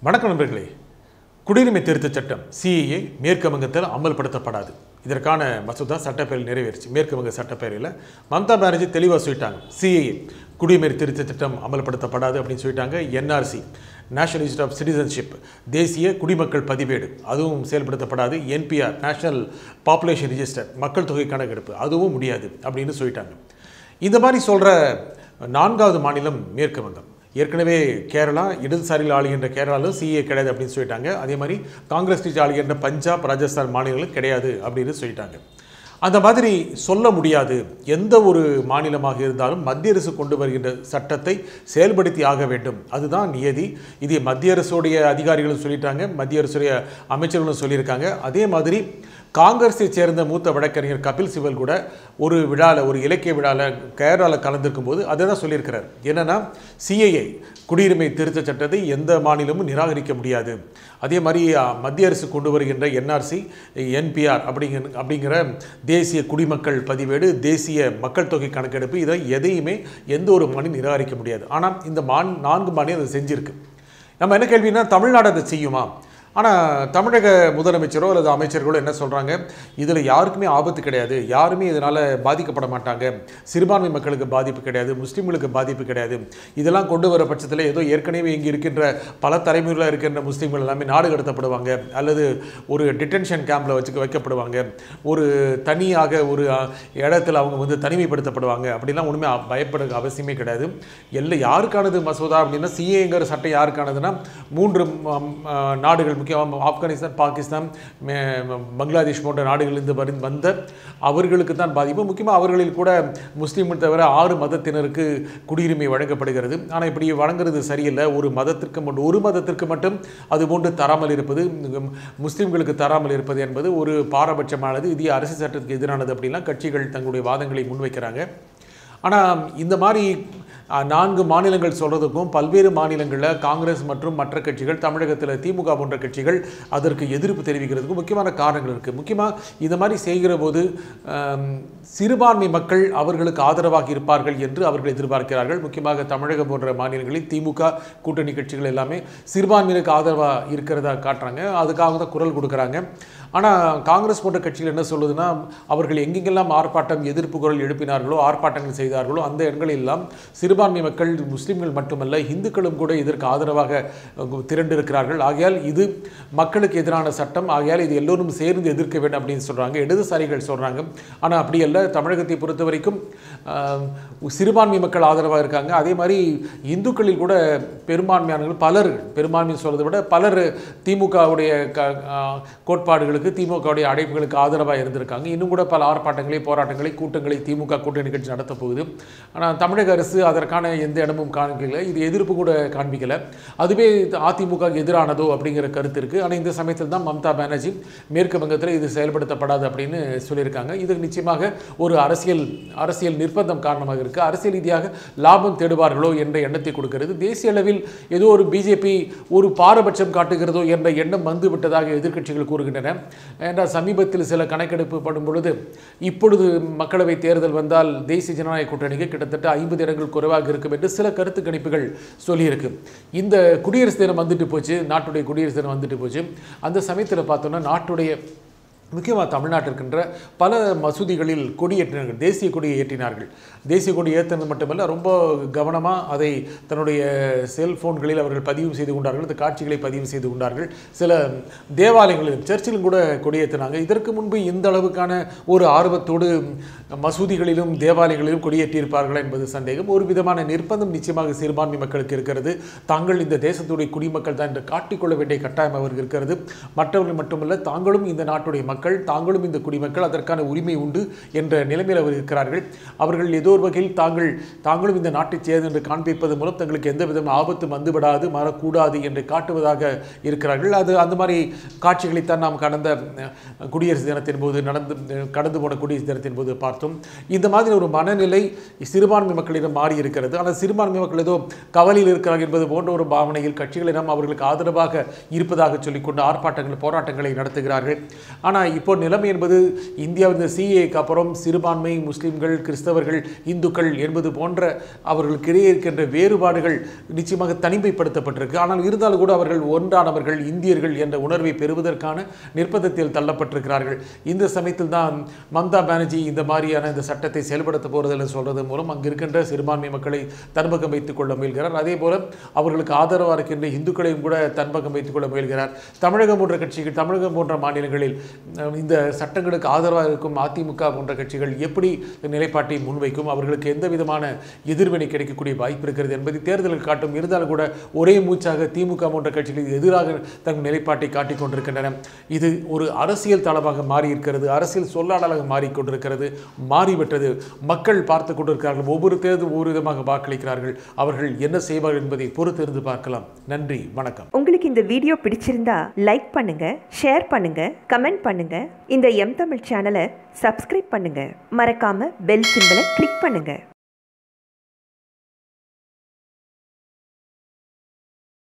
வணக்கம் நண்பர்களே. குடியுரிமை திருத்தச் சட்டம் சிஏஏ மேற்கு வங்கத்தில் அமல்படுத்தப்படாது. இதற்கான மசோதா சட்டப்பேரவை நிறைவேறிச்சு. மேற்கு வங்க சட்டப்பேரவையில் மம்தா பானர்ஜி தெளிவாக சொல்லிட்டாங்க. சிஏஏ குடியுரிமை திருத்தச் சட்டம் அமல்படுத்தப்படாது அப்படின்னு சொல்லிட்டாங்க. NRC national institute of citizenship தேசிய குடிமக்கள் பதிவேடு. அதுவும் செயல்படுத்தப்படாது. என்பிஆர் நேஷனல் பாப்புலேஷன் ரிஜிஸ்டர் மக்கள் தொகை கணக்கெடுப்பு அதுவும் முடியாது அப்படின்னு சொல்லிட்டாங்க. இந்த மாதிரி சொல்கிற நான்காவது மாநிலம் மேற்கு வங்கம். ஏற்கனவே கேரளா இடதுசாரிகள் ஆளுகின்ற கேரளாவில் சிஏ கிடையாது அப்படின்னு சொல்லிட்டாங்க. அதே மாதிரி காங்கிரஸ் கட்சி ஆளுகின்ற பஞ்சாப் ராஜஸ்தான் மாநிலங்களும் கிடையாது அப்படின்னு சொல்லிட்டாங்க. அந்த மாதிரி சொல்ல முடியாது. எந்த ஒரு மாநிலமாக இருந்தாலும் மத்திய அரசு கொண்டு வருகின்ற சட்டத்தை செயல்படுத்தி ஆக வேண்டும். அதுதான் நியதி. இது மத்திய அரசுடைய அதிகாரிகளும் சொல்லிட்டாங்க மத்திய அரசுடைய அமைச்சர்களும் சொல்லியிருக்காங்க. அதே மாதிரி காங்கிரஸை சேர்ந்த மூத்த வழக்கறிஞர் கபில் சிவல் கூட ஒரு விழாவில் ஒரு இலக்கிய விழாவில் கேரளாவில் கலந்துருக்கும் போது அதை தான் சொல்லியிருக்கிறார். என்னன்னா சிஏஏ குடியுரிமை திருத்த சட்டத்தை எந்த மாநிலமும் நிராகரிக்க முடியாது. அதே மாதிரி மத்திய அரசு கொண்டு வருகின்ற என்ஆர்சி என்பிஆர் அப்படிங்கிற அப்படிங்கிற தேசிய குடிமக்கள் பதிவேடு தேசிய மக்கள் தொகை கணக்கெடுப்பு இதை எதையுமே எந்த ஒரு மாநிலம் நிராகரிக்க முடியாது. ஆனால் இந்த மான் நான்கு மாநிலம் அதை செஞ்சிருக்கு. நம்ம என்ன கேள்வினா தமிழ்நாடு அதை செய்யுமா? ஆனால் தமிழக முதலமைச்சரோ அல்லது அமைச்சர்களோ என்ன சொல்கிறாங்க இதில் யாருக்குமே ஆபத்து கிடையாது. யாருமே இதனால் பாதிக்கப்பட மாட்டாங்க. சிறுபான்மை மக்களுக்கு பாதிப்பு கிடையாது. முஸ்லீம்களுக்கு பாதிப்பு கிடையாது. இதெல்லாம் கொண்டு வர பட்சத்தில் ஏதோ ஏற்கனவே இங்கே இருக்கின்ற பல தலைமுறையில் இருக்கின்ற முஸ்லீம்கள் எல்லாமே நாடு கடத்தப்படுவாங்க. அல்லது ஒரு டிடென்ஷன் கேம்பில் வச்சு வைக்கப்படுவாங்க. ஒரு தனியாக ஒரு இடத்துல அவங்க வந்து தனிமைப்படுத்தப்படுவாங்க. அப்படிலாம் ஒன்றுமே பயப்பட அவசியமே கிடையாது. எல்லாம் யாருக்கானது மசோதா அப்படின்னா சிஏங்கிற சட்டம் யாருக்கானதுன்னா மூன்று நாடுகள் முக்கியமாக ஆப்கானிஸ்தான் பாகிஸ்தான் பங்களாதேஷ் போன்ற நாடுகளிலிருந்து வரி வந்த அவர்களுக்கு தான் பாதிப்பு முக்கியமாக அவர்களில் கூட முஸ்லீம் தவிர ஆறு மதத்தினருக்கு குடியுரிமை வழங்கப்படுகிறது. ஆனால் இப்படி வழங்குறது சரியில்லை. ஒரு மதத்திற்கு மட்டும் ஒரு மதத்திற்கு மட்டும் அது போன்று தராமல் இருப்பது முஸ்லீம்களுக்கு தராமல் இருப்பது என்பது ஒரு பாரபட்சமானது. இதே அரசு சட்டத்துக்கு எதிரானது அப்படின்லாம் கட்சிகள் தங்களுடைய வாதங்களை முன்வைக்கிறாங்க. ஆனால் இந்த மாதிரி நான்கு மாநிலங்கள் சொல்கிறதுக்கும் பல்வேறு மாநிலங்களில் காங்கிரஸ் மற்றும் மற்ற கட்சிகள் தமிழகத்தில் திமுக போன்ற கட்சிகள் அதற்கு எதிர்ப்பு தெரிவிக்கிறதுக்கு முக்கியமான காரணங்கள் இருக்குது முக்கியமாக இந்த மாதிரி செய்கிற போது சிறுபான்மை மக்கள் அவர்களுக்கு ஆதரவாக இருப்பார்கள் என்று அவர்கள் எதிர்பார்க்கிறார்கள். முக்கியமாக தமிழகம் போன்ற மாநிலங்களில் திமுக கூட்டணி கட்சிகள் எல்லாமே சிறுபான்மையினருக்கு ஆதரவாக இருக்கிறதா காட்டுறாங்க. அதுக்காக தான் குரல் கொடுக்குறாங்க. ஆனால் காங்கிரஸ் போன்ற கட்சிகள் என்ன சொல்லுதுன்னா அவர்கள் எங்கெங்கெல்லாம் ஆர்ப்பாட்டம் எதிர்ப்பு குரல் எழுப்பினார்களோ ஆர்ப்பாட்டங்கள் செய்தார்களோ அந்த இடங்களெல்லாம் சிறுபான்மை மக்கள் முஸ்லீம்கள் மட்டுமல்ல இந்துக்களும் கூட இதற்கு ஆதரவாக திரண்டிருக்கிறார்கள். ஆகையால் இது மக்களுக்கு எதிரான சட்டம். ஆகையால் இது எல்லோரும் சேர்ந்து எதிர்க்க வேண்டும் அப்படின்னு சொல்கிறாங்க இடதுசாரிகள் சொல்கிறாங்க ஆனால் அப்படி அல்ல. தமிழகத்தை பொறுத்த வரைக்கும் சிறுபான்மை மக்கள் ஆதரவாக இருக்காங்க. அதே மாதிரி இந்துக்களில் கூட பெரும்பான்மையானவர்கள் பலர் பெரும்பான்மை சொல்றதை விட பலர் திமுகவுடைய க ஆஹ், திமுகவுடைய அழைப்புகளுக்கு ஆதரவாக இருந்திருக்காங்க. இன்னும் கூட பல ஆர்ப்பாட்டங்களை போராட்டங்களை கூட்டங்களை திமுக கூட்டணி நிகழ்ச்சி நடத்த போகுது. ஆனால் தமிழக அரசு அதற்கான எந்த இடமும் காண்பிக்கல. இது எதிர்ப்பு கூட காண்பிக்கல. அதுவே அதிமுக எதிரானதோ அப்படிங்கிற கருத்து இருக்குது ஆனால் இந்த சமயத்தில் தான் மம்தா பானர்ஜி மேற்கு வங்கத்தில் இது செயல்படுத்தப்படாது அப்படின்னு சொல்லியிருக்காங்க. இது நிச்சயமாக ஒரு அரசியல் அரசியல் நிர்பந்தம் காரணமாக இருக்குது அரசியல் ரீதியாக லாபம் தேடுவார்களோ என்ற எண்ணத்தை கொடுக்கிறது. தேசிய அளவில் ஏதோ ஒரு பிஜேபி ஒரு பாரபட்சம் காட்டுகிறதோ என்ற எண்ணம் வந்து விட்டதாக எதிர்க்கட்சிகள் கூறுகின்றன. என்றால் சமீபத்தில் சில கணக்கெடுப்பு படும் பொழுது இப்பொழுது மக்களவை தேர்தல் வந்தால் தேசிய ஜனநாயக கூட்டணிக்கு கிட்டத்தட்ட ஐம்பது இடங்கள் குறைவாக இருக்கும் என்று சில கருத்து கணிப்புகள் சொல்லியிருக்கு. இந்த குடியரசு தினம் வந்துட்டு போச்சு நாட்டுடைய குடியரசு தினம் வந்துட்டு போச்சு. அந்த சமயத்தில் பார்த்தோன்னா நாட்டுடைய முக்கியமாக தமிழ்நாட்டில் இருக்கின்ற பல மசூதிகளில் கொடி ஏற்றினார்கள் தேசிய கொடியை ஏற்றினார்கள். தேசிய கொடி ஏற்றினது மட்டுமல்ல ரொம்ப கவனமாக அதை தன்னுடைய செல்ஃபோன்களில் அவர்கள் பதிவு செய்து கொண்டார்கள் அந்த காட்சிகளை பதிவு செய்து கொண்டார்கள். சில தேவாலயங்களிலும் சர்ச்சிலும் கூட கொடியேற்றினாங்க. இதற்கு முன்பு இந்த அளவுக்கான ஒரு ஆர்வத்தோடு மசூதிகளிலும் தேவாலயங்களிலும் கொடியேற்றியிருப்பார்கள் என்பது சந்தேகம். ஒரு விதமான நிர்பந்தம் நிச்சயமாக சிறுபான்மை மக்களுக்கு இருக்கிறது. தாங்கள் இந்த தேசத்துடைய குடிமக்கள் தான் என்று காட்டிக்கொள்ள வேண்டிய கட்டாயம் அவருக்கு இருக்கிறது. மற்றவர்கள் மட்டுமல்ல தாங்களும் இந்த நாட்டுடைய மக்கள் தாங்களும் இந்த குடிமக்கள் அதற்கான உரிமை உண்டு என்ற நிலைமையில் அவர் இருக்கிறார்கள். அவர்கள் ஏதோ ஒரு வகையில் தாங்கள் தாங்களும் இந்த நாட்டைச் சேர்ந்து என்று காண்பிப்பது மூலம் தங்களுக்கு எந்த விதம் ஆபத்து வந்துவிடாது மாறக்கூடாது என்று காட்டுவதாக இருக்கிறார்கள். அது அந்த மாதிரி காட்சிகளைத்தான் நாம் கடந்த குடியரசு தினத்தின் போது நடந்து கடந்து போன குடியரசு தினத்தின் போது பார்த்தோம். இந்த மாதிரி ஒரு மனநிலை சிறுபான்மை மக்களிடம் மாறி இருக்கிறது ஆனால் சிறுபான்மை மக்கள் ஏதோ கவலையில் இருக்கிறார்கள் என்பது போன்ற ஒரு பாவனையில் கட்சிகளிடம் அவர்களுக்கு ஆதரவாக இருப்பதாக சொல்லிக்கொண்டு ஆர்ப்பாட்டங்கள் போராட்டங்களை நடத்துகிறார்கள். ஆனால் ஆனால் இப்போ நிலைமை என்பது இந்தியாவின் இந்த சிஏக்கு அப்புறம் சிறுபான்மை முஸ்லீம்கள் கிறிஸ்தவர்கள் இந்துக்கள் என்பது போன்ற அவர்களுக்கு இடையே இருக்கின்ற வேறுபாடுகள் நிச்சயமாக தனிமைப்படுத்தப்பட்டிருக்கு. ஆனால் இருந்தாலும் கூட அவர்கள் ஒன்றானவர்கள் இந்தியர்கள் என்ற உணர்வை பெறுவதற்கான நிர்பந்தத்தில் தள்ளப்பட்டிருக்கிறார்கள். இந்த சமயத்தில் தான் மம்தா பானர்ஜி இந்த மாதிரியான இந்த சட்டத்தை செயல்படுத்த போவது என்று சொல்கிறது மூலம் அங்கு இருக்கின்ற சிறுபான்மை மக்களை தன்பகம் வைத்துக் கொள்ள முயல்கிறார். அதே போல அவர்களுக்கு ஆதரவாக இருக்கின்ற இந்துக்களையும் கூட தன்பகம் வைத்துக் கொள்ள முயல்கிறார். தமிழகம் போன்ற கட்சிகள் தமிழகம் போன்ற மாநிலங்களில் இந்த சட்டங்களுக்கு ஆதரவாக இருக்கும் அதிமுக போன்ற கட்சிகள் எப்படி நிலைப்பாட்டை முன்வைக்கும்? அவர்களுக்கு எந்த விதமான எதிர்வினை கிடைக்கக்கூடிய வாய்ப்பு இருக்கிறது என்பதை தேர்தலில் காட்டும். இருந்தாலும் கூட ஒரே மூச்சாக திமுக போன்ற கட்சிகளுக்கு எதிராக தங்கள் நிலைப்பாட்டை காட்டிக் கொண்டிருக்கின்றன. இது ஒரு அரசியல் தளமாக மாறி இருக்கிறது அரசியல் சொல்லாடலாக மாறிக்கொண்டிருக்கிறது மாறிவிட்டது. மக்கள் பார்த்து கொண்டிருக்கிறார்கள். ஒவ்வொரு தேர்தல் ஒவ்வொரு விதமாக வாக்களிக்கிறார்கள். அவர்கள் என்ன செய்வார்கள் என்பதை பொறுத்திருந்து பார்க்கலாம். நன்றி. வணக்கம். உங்களுக்கு இந்த வீடியோ பிடிச்சிருந்தா லைக் பண்ணுங்க ஷேர் பண்ணுங்க கமெண்ட் பண்ணுங்க. இந்த எம் தமிழ் சேனலை சப்ஸ்கிரைப் பண்ணுங்க. மறக்காம பெல் சிம்பிளை கிளிக் பண்ணுங்க.